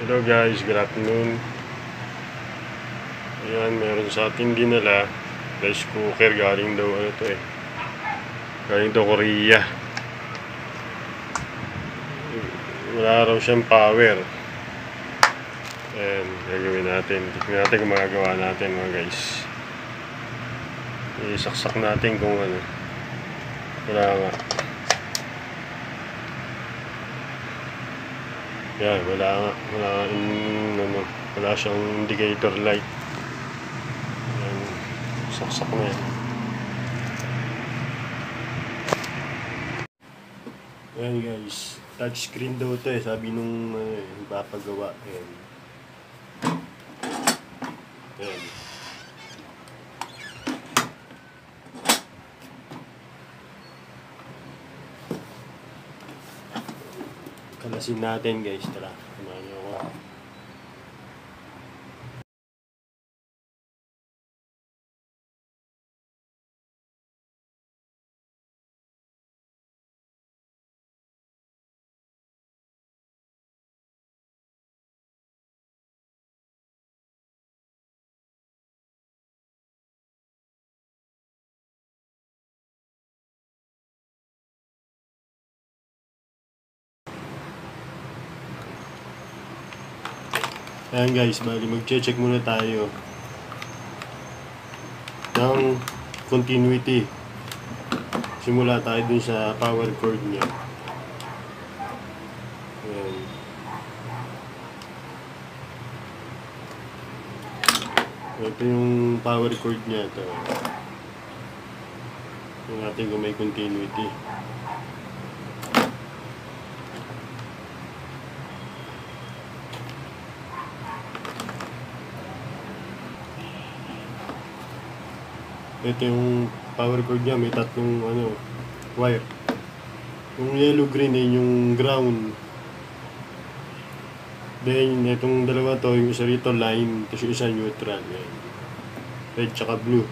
Hello guys, good afternoon. Ayan, meron sa atin dinala rice cooker galing daw ano to eh. Galing daw Korea. Wala raw siyang power. Ayan, gagawin natin. Tignan natin kung magagawa natin mga guys. Isaksak natin kung ano. Wala nga. Yan, wala nga. Wala in, ano, wala siyang indicator light. Yan, saksak na yan. Yan guys, touchscreen daw to eh, sabi nung ano, eh, papagawa. Yan. Yan. Kalasin natin guys, tara. Samahan niyo ako. Ayan guys, bali mag-check muna tayo ng continuity. Simula tayo dun sa power cord niya. Ayan. Ito yung power cord niya. Ito. Yung natin kung may continuity. Ito yung power cord niya, may tatlong ano, wire. Yung yellow green ay yung ground. Then, itong dalawa to, yung isa rito line, tapos yung isa neutral. Yan. Red tsaka blue.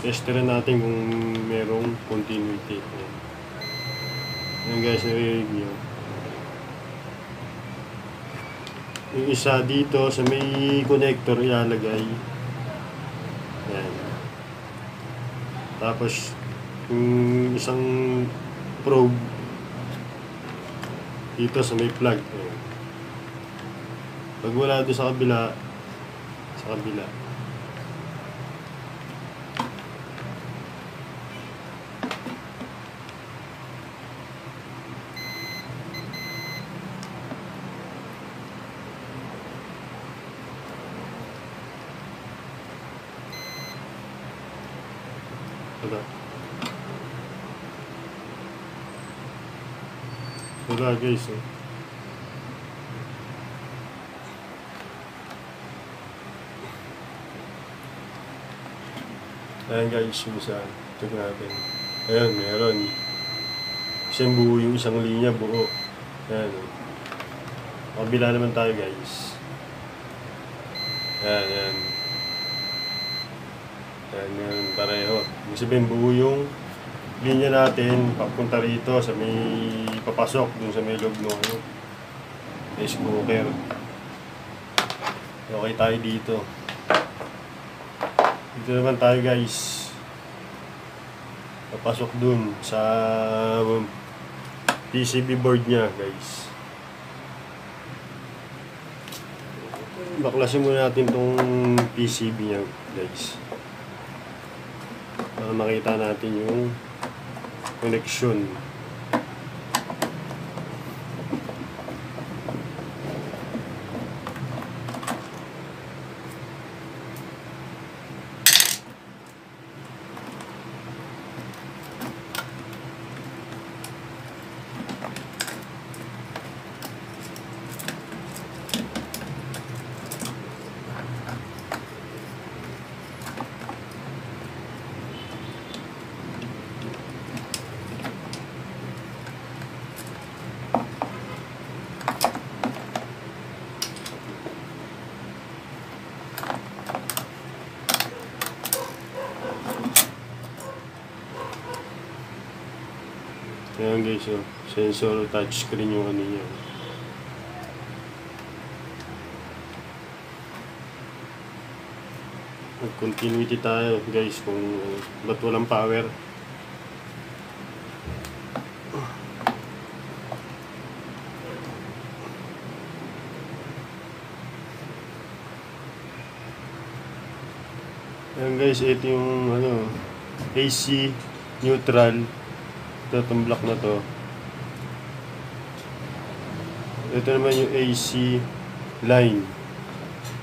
Testerin natin kung merong continuity. Yan. Guys, narinig nyo. Yung isa dito sa may connector ilalagay. Yan. Tapos, yung isang probe dito sa may plug. Pag wala doon sa kabila, sa kabila. Wala. Wala guys eh. Ayan guys, yung isa. Check natin. Ayan, meron. Isang buo yung isang linya, buo. Ayan. Kabila naman tayo guys. Ayan, ayan. Ayan, yun, pareho. Ibig sabihin, buo yung linya natin papunta rito sa may papasok dun sa may loob ng ano, cooker. Okay tayo dito. Dito naman tayo guys. Papasok dun sa um, PCB board niya guys. Baklasin muna natin tong PCB niya guys. Para makita natin yung connection. Ayan guys, oh. Sensor touchscreen yung ano niya. Mag-continuity tayo guys kung ba't walang power. Ayan guys, ito yung ano, AC neutral. Ito itong block na to. Ito naman yung AC line.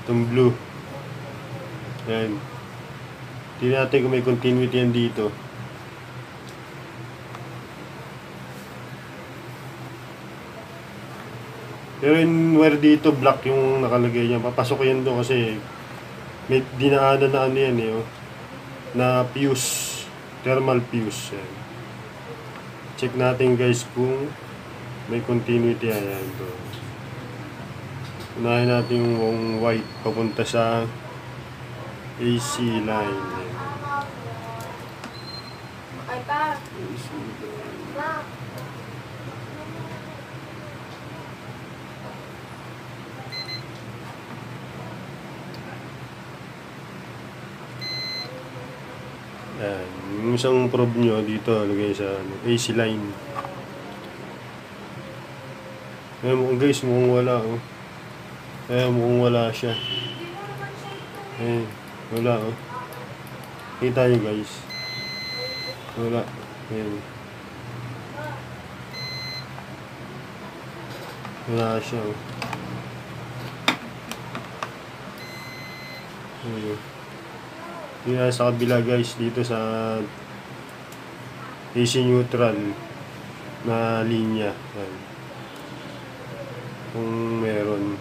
Itong blue. Ayan. Tingnan natin kung may continuity yan dito. Pero yung wire dito, black yung nakalagay niya. Papasok yan doon kasi may dinaanan na ano yan eh. Oh, na fuse. Thermal fuse. Yan. Check natin guys kung may continuity yan. yan to. Unahin natin yung white papunta sa AC line. Ay, pa. AC line. Ma. Yan. Yung isang probe nyo dito, lagay sa ano, AC line. Ayan mukhang guys, mukhang wala oh. Ayan mukhang wala siya. Ayan, wala oh. Kita nyo guys. Wala. Ayan. Wala siya oh. Ayan. Yun na sa kabila guys dito sa AC neutral na linya. Yan. Kung meron.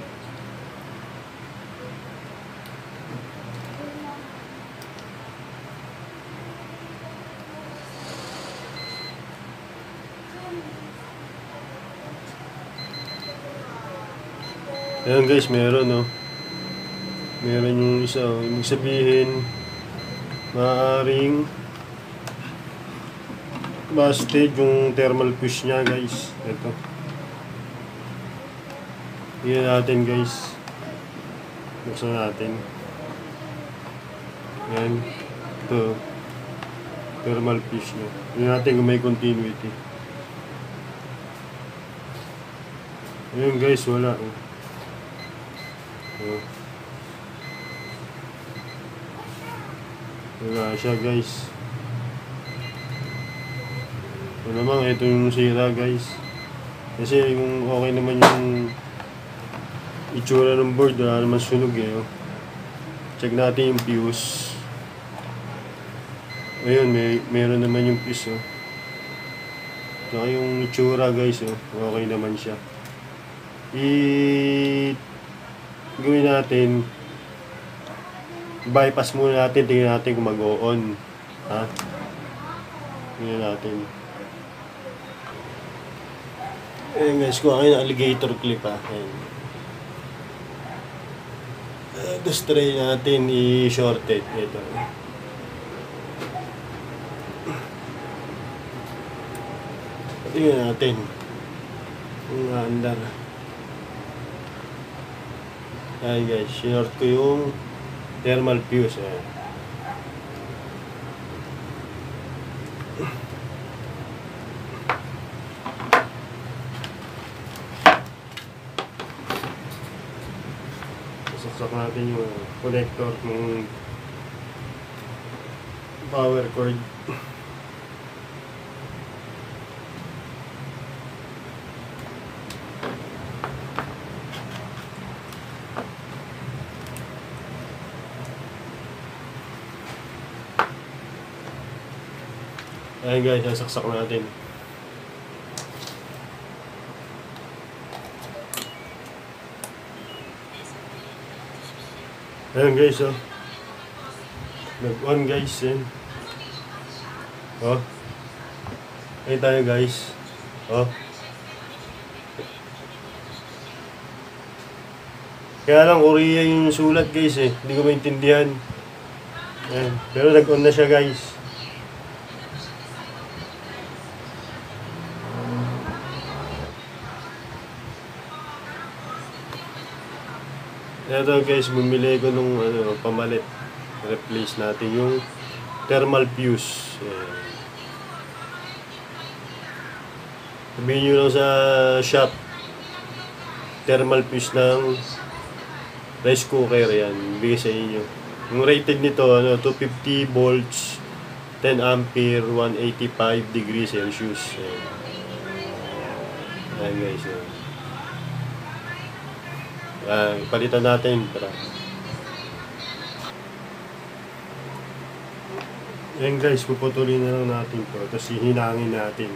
Ayan guys, meron no. Meron yung isa, oh. ibig sabihin, maaaring busted yung thermal push niya guys. Ito. Yan natin guys. Buksan natin. Yan ito. Thermal push niya. Yan natin kung may continuity. Ayun guys, wala. Oh. Wala siya guys. Ito naman, ito yung sira guys. Kasi yung okay naman yung itsura ng board, wala naman sunog eh. Oh. Check natin yung fuse. Ayun, may, meron naman yung fuse oh. Saka yung itsura guys oh, okay naman siya. I gawin natin bypass muna natin, tingnan natin kung mag-on. Ha? Tingnan natin. Ayan guys, kuha kayo ng alligator clip ha. Ayan. Uh, try natin i-shorted. Ito. Tingnan natin. Kung andar. Ayan guys, short ko yung thermal fuse. Ayan. Sasaksak natin yung connector ng power cord. Ayan guys, sasaksak natin. Ayan guys, oh. Nag-on guys, yan. Oh. Ayan tayo guys. Oh. Kaya lang, Korea yung sulat guys eh. Hindi ko maintindihan. Ayan. Pero nag-on na siya guys. Eto guys, bumili ko nung ano, pamalit. Replace natin yung thermal fuse. Ayan. Sabihin nyo lang sa shop. Thermal fuse ng rice cooker yan. Bigay sa inyo. Yung rated nito, ano, 250 volts, 10 ampere, 185 degrees Celsius. Ayan. Ayan guys. Ayan. Ah, palitan natin para. Yan guys, puputulin na lang natin to. Tapos hihinangin natin.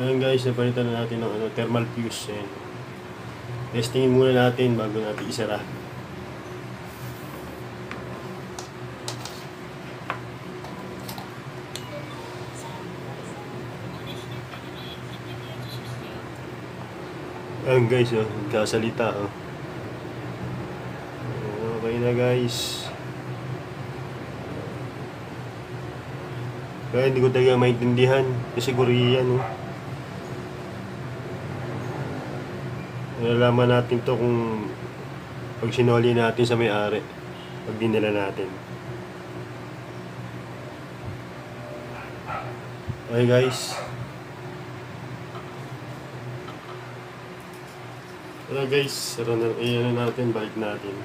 Ayan guys, napalitan na natin ng ano, thermal fuse. Ayan. Testingin muna natin bago natin isara. Ayan guys, oh, nagkasalita. Oh. Okay na guys. Kaya hindi ko talaga maintindihan. Kasi Korean. Oh. Nalalaman natin to kung pag sinoli natin sa may-ari. Pag dinala natin. Okay guys. Ano guys, iyan na natin, balik natin.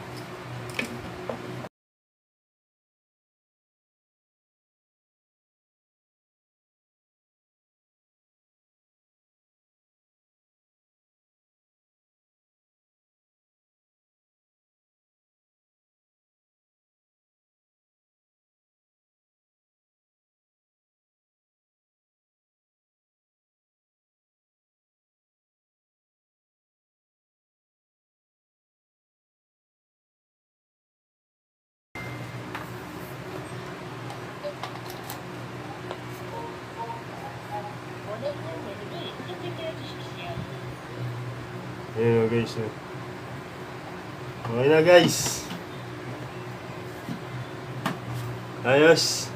Ayan guys. Okay na guys. Ayos.